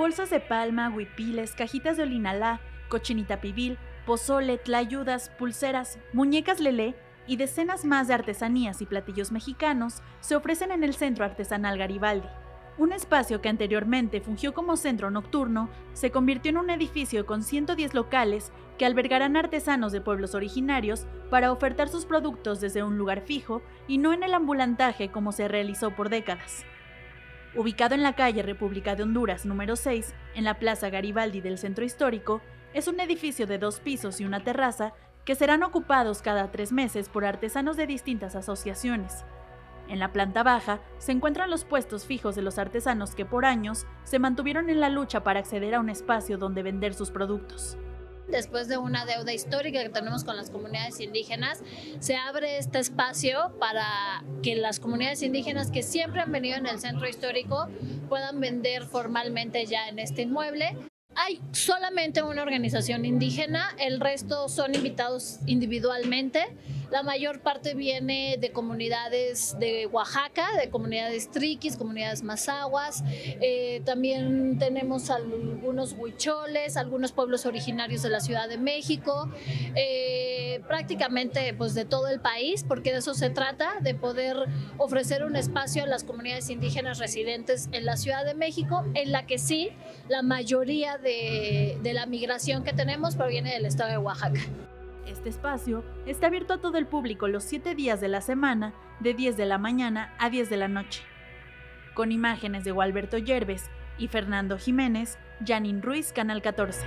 bolsas de palma, huipiles, cajitas de olinalá, cochinita pibil, pozole, tlayudas, pulseras, muñecas lelé y decenas más de artesanías y platillos mexicanos se ofrecen en el Centro Artesanal Garibaldi. Un espacio que anteriormente fungió como centro nocturno se convirtió en un edificio con 110 locales que albergarán artesanos de pueblos originarios para ofertar sus productos desde un lugar fijo y no en el ambulantaje como se realizó por décadas. Ubicado en la calle República de Honduras número 6, en la Plaza Garibaldi del Centro Histórico, es un edificio de dos pisos y una terraza que serán ocupados cada tres meses por artesanos de distintas asociaciones. En la planta baja se encuentran los puestos fijos de los artesanos que por años se mantuvieron en la lucha para acceder a un espacio donde vender sus productos después de una deuda histórica que tenemos con las comunidades indígenas, se abre este espacio para que las comunidades indígenas que siempre han venido en el centro histórico puedan vender formalmente ya en este inmueble. Hay solamente una organización indígena, el resto son invitados individualmente. La mayor parte viene de comunidades de Oaxaca, de comunidades triquis, comunidades mazahuas. Eh, también tenemos algunos huicholes, algunos pueblos originarios de la Ciudad de México, eh, prácticamente pues de todo el país, porque de eso se trata, de poder ofrecer un espacio a las comunidades indígenas residentes en la Ciudad de México, en la que sí, la mayoría de la migración que tenemos proviene del estado de Oaxaca. Este espacio está abierto a todo el público los 7 días de la semana, de 10 de la mañana a 10 de la noche. Con imágenes de Gualberto Yerbes y Fernando Jiménez, Janine Ruiz, Canal 14.